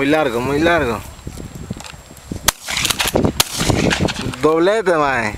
Muy largo, muy largo. Doblete, mae.